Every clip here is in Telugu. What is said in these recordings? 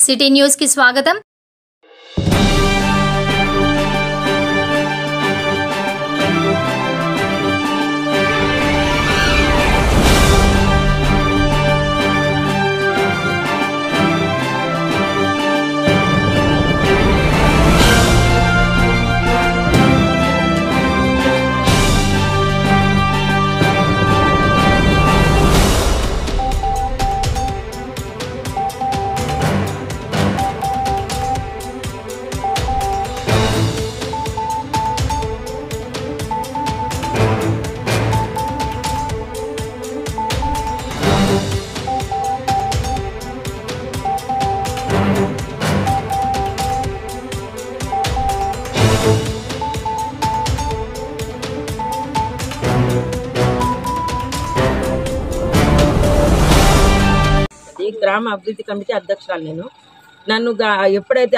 సిటీ న్యూస్ కి స్వాగతం గ్రామ అభివృద్ధి కమిటీ అధ్యక్షురాలు నేను. నన్ను ఎప్పుడైతే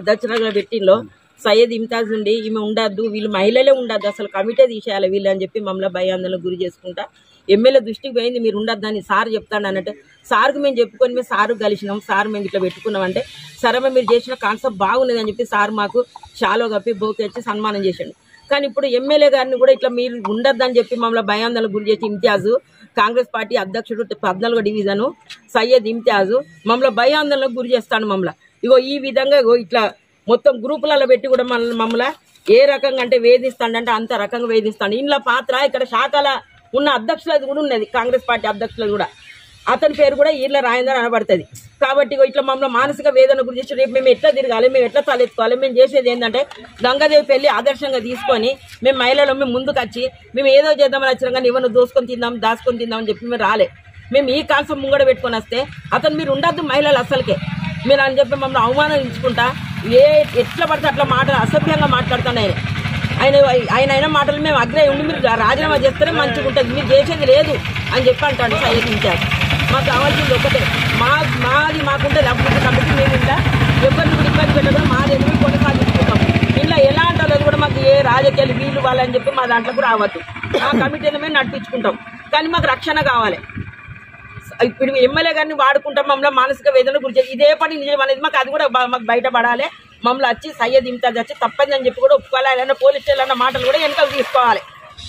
అధ్యక్షురాలుగా పెట్టిందో సయ్యద్ ఇమ్తాజ్ ఉండి ఈమె ఉండద్దు వీళ్ళు మహిళలే ఉండద్దు అసలు కమిటీ తీసేయాలి వీళ్ళు అని చెప్పి మమ్మల్ని భయాందోళన గురి చేసుకుంటా ఎమ్మెల్యే దృష్టికి పోయింది మీరు ఉండద్దని సార్ చెప్తాను అన్నట్టు. సార్కి మేము చెప్పుకొని మేము సారు కలిసినాం సార్ మేము ఇట్లా పెట్టుకున్నాం అంటే సరే మీరు చేసిన కాన్సెప్ట్ బాగున్నది అని చెప్పి సార్ మాకు షాలో కప్పి బోకేచ్చి సన్మానం చేశాడు కానీ ఇప్పుడు ఎమ్మెల్యే గారిని కూడా ఇట్లా మీరు ఉండొద్దని చెప్పి మమ్మల్ని భయాందోళన గురి చేసి ఇమ్తియాజు కాంగ్రెస్ పార్టీ అధ్యక్షుడు పద్నాలుగో డివిజను సయ్యద్ ఇమ్తియాజు మమ్మల్ని భయాందోళనకు గురి చేస్తాను మమ్మల్ని. ఇగో ఈ విధంగా ఇగో ఇట్లా మొత్తం గ్రూపులలో పెట్టి కూడా మన మమ్మల్ని ఏ రకంగా అంటే వేధిస్తాడంటే అంత రకంగా వేధిస్తాడు. ఇంట్లో పాత్ర ఇక్కడ శాఖల ఉన్న అధ్యక్షులది కూడా ఉన్నది కాంగ్రెస్ పార్టీ అధ్యక్షులది కూడా. అతని పేరు కూడా ఈళ్ళ రాయందని అనబడుతుంది. కాబట్టి ఇట్లా మమ్మల్ని మానసిక వేదన గురించి రేపు మేము ఎట్లా తిరగాలి మేము ఎట్లా తలెత్తుకోవాలి మేము చేసేది ఏంటంటే గంగాదేవి పెళ్ళి ఆదర్శంగా తీసుకొని మేము మహిళలు మేము ముందుకు వచ్చి మేము ఏదో చేద్దామని వచ్చినాం కానీ ఇవన్నీ దోసుకొని తిందాం దాచుకొని తిందాం అని చెప్పి మేము రాలే. మేము ఈ కాన్సెప్ట్ ముంగడ పెట్టుకొని వస్తే అతను మీరు ఉండద్దు మహిళలు అసలుకే. మీరు అని చెప్పి మమ్మల్ని అవమానించుకుంటా ఏ ఎట్లా పడితే అట్లా మాట అసభ్యంగా మాట్లాడుతాను ఆయన. ఆయన ఆయన అయిన మాటలు మేము అగ్రే ఉండి మీరు రాజీనామా చేస్తేనే మంచిగా ఉంటుంది మీరు చేసేది లేదు అని చెప్పి అంటాడు సైలెన్స్ ఇన్ఛార్జ్. మాకు కావాల్సింది ఒకటే మా మాది మాకుంటే అభివృద్ధి కమిటీ మేము ఇంకా ఎవరిని కూడా ఇబ్బంది పెట్టకుండా మాది ఎందుకు కొనసాగించుకుంటాం ఇలా ఎలా అంటారు కూడా మాకు ఏ రాజకీయాలు వీళ్ళు వాళ్ళని చెప్పి మా దాంట్లోకి రావద్దు. ఆ కమిటీని మేము నడిపించుకుంటాం. కానీ మాకు రక్షణ కావాలి. ఇప్పుడు ఎమ్మెల్యే గారిని వాడుకుంటాం మమ్మల్ని మానసిక వేదన గురించి ఇదే పని నిజం అనేది మాకు అది కూడా మాకు బయటపడాలి. మమ్మల్ని వచ్చి సయ్యద్ ఇమ్తాజ్ వచ్చి తప్పని అని చెప్పి కూడా ఒప్పుకోవాలి. ఏదైనా పోలీస్ స్టేషన్ అన్న మాటలు కూడా వెనక తీసుకోవాలి.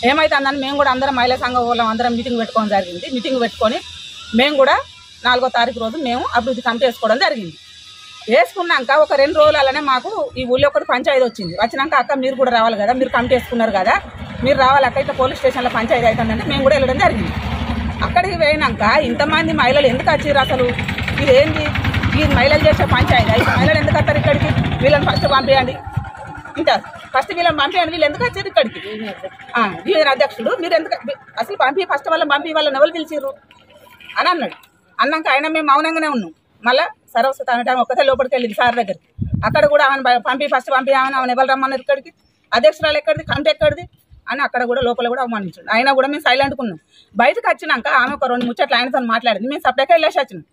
ఏమైతే అందరం మేము కూడా అందరం మహిళా సంఘం వాళ్ళం అందరం మీటింగ్ పెట్టుకోవడం జరిగింది. మీటింగ్ పెట్టుకొని మేము కూడా నాలుగో తారీఖు రోజు మేము అభివృద్ధి కమిటీ వేసుకోవడం జరిగింది. వేసుకున్నాక ఒక రెండు రోజులనే మాకు ఈ ఊళ్ళో ఒకటి పంచాయతీ వచ్చింది. వచ్చినాక అక్క మీరు కూడా రావాలి కదా మీరు కమిటీ వేసుకున్నారు కదా మీరు రావాలి అక్క ఇట్లా పోలీస్ స్టేషన్లో పంచాయతీ అవుతుందంటే మేము కూడా వెళ్ళడం జరిగింది. అక్కడికి పోయినాక ఇంతమంది మహిళలు ఎందుకు వచ్చారు అసలు? ఇది ఏంది? ఈ మహిళలు చేసే పంచాయతీ. ఈ మహిళలు ఎందుకు వస్తారు ఇక్కడికి? వీళ్ళని ఫస్ట్ పంపేయండి. ఇంకా ఫస్ట్ వీళ్ళని పంపించండి వీళ్ళు ఎందుకు వచ్చారు ఇక్కడికి? ఆ, వీళ్ళ అధ్యక్షుడు మీరు ఎందుకు అసలు పంపి ఫస్ట్ వాళ్ళని పంపి వాళ్ళని ఎవరు పిలిచిర్రు? అని అన్నాడు. అన్నాక ఆయన మేము మౌనంగానే ఉన్నాం. మళ్ళా సరస్వతి అనే టైం ఒక్కతే లోపలికి వెళ్ళింది సార్ దగ్గరికి. అక్కడ కూడా ఆమెను పంపి ఫస్ట్ పంపి ఆమెను ఆమె ఎవరు రమ్మన్నారు ఇక్కడికి? అధ్యక్షురాలు ఎక్కడిది? కంటే ఎక్కడిది? అని అక్కడ కూడా లోపల కూడా అవమానించండి. అయినా కూడా మేము సైలెంట్గా ఉన్నాం. బయటకు వచ్చినాక ఆమె ఒక రెండు ముచ్చట్లు ఆయనతో మాట్లాడింది. మేము సపరేట్గా వెళ్ళేసి వచ్చినాం.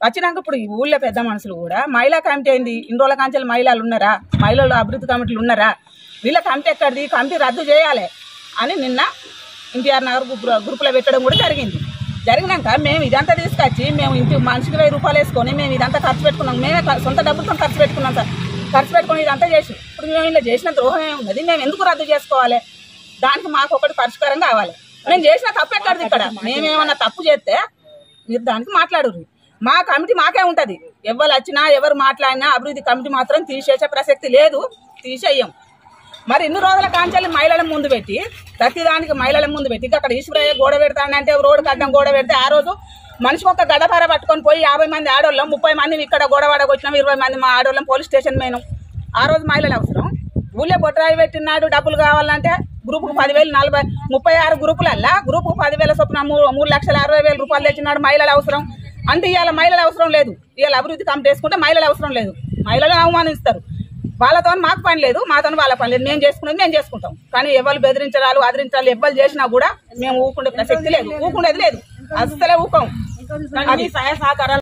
వచ్చినాక ఇప్పుడు ఈ ఊళ్ళో పెద్ద మనుషులు కూడా మహిళా కమిటీ అయింది. ఇన్ని రోజుల కాంచెలు మహిళలు ఉన్నారా? మహిళలు అభివృద్ధి కమిటీలు ఉన్నారా? వీళ్ళ కమిటీ ఎక్కడిది? కమిటీ రద్దు చేయాలి అని నిన్న ఎన్టీఆర్ నగర్ గ్రూప్ గ్రూపులో పెట్టడం కూడా జరిగింది. జరిగినాక మేము ఇదంతా తీసుకొచ్చి మేము ఇంటి మనిషికి వెయ్యి రూపాయలు వేసుకొని మేము ఇదంతా ఖర్చు పెట్టుకున్నాం. మేమే సొంత డబ్బులతో ఖర్చు పెట్టుకున్నాం సార్. ఖర్చు పెట్టుకుని ఇదంతా చేసి ఇప్పుడు మేము ఇలా చేసిన ద్రోహం ఏమి ఉన్నది మేము ఎందుకు రద్దు చేసుకోవాలి? దానికి మాకు ఒకటి పరిష్కారం కావాలి. మేము చేసిన తప్పు ఎక్కడది ఇక్కడ? మేమేమన్నా తప్పు చేస్తే మీరు దానికి మాట్లాడరు మా కమిటీ మాకే ఉంటుంది. ఎవరు వచ్చినా ఎవరు మాట్లాడినా అభివృద్ధి కమిటీ మాత్రం తీసేసే ప్రసక్తి లేదు. తీసేయం. మరి ఇన్ని రోజుల కాంచాలి మహిళల ముందు పెట్టి ప్రతిదానికి మహిళల ముందు పెట్టి అక్కడ ఈశ్వరయ్య గోడ పెడతానంటే రోడ్డు కట్టడం గోడ పెడితే ఆ రోజు మనిషి ఒక గడపార పట్టుకొని పోయి యాభై మంది ఆడోళ్ళం ముప్పై మంది ఇక్కడ గోడవాడకు వచ్చినాం ఇరవై మంది మా ఆడోళ్ళం పోలీస్ స్టేషన్ మేము ఆ రోజు మహిళలు అవసరం. ఊళ్ళో బొట్రాయి పెట్టినాడు డబ్బులు కావాలంటే గ్రూపుకు పదివేలు నలభై ముప్పై ఆరు గ్రూపులల్లా గ్రూపుకు పదివేల చొప్పున మూడు మూడు లక్షల అరవై వేల రూపాయలు తెచ్చినాడు మహిళల అవసరం. అంటే ఇవాళ మహిళల అవసరం లేదు. ఇవాళ అభివృద్ధి కమిటీ వేసుకుంటే మహిళల అవసరం లేదు. మహిళలు అవమానిస్తారు. వాళ్ళతో మాకు పని లేదు మాతో వాళ్ళ పని లేదు. మేము చేసుకునేది మేము చేసుకుంటాం. కానీ ఎవరు బెదిరించడాలు ఆదరించాలి ఎవరు చేసినా కూడా మేము ఊకుండే ప్రసక్తి లేదు. ఊకుండేది లేదు. అస్సలే ఊకోం సహాయ సహకారాలు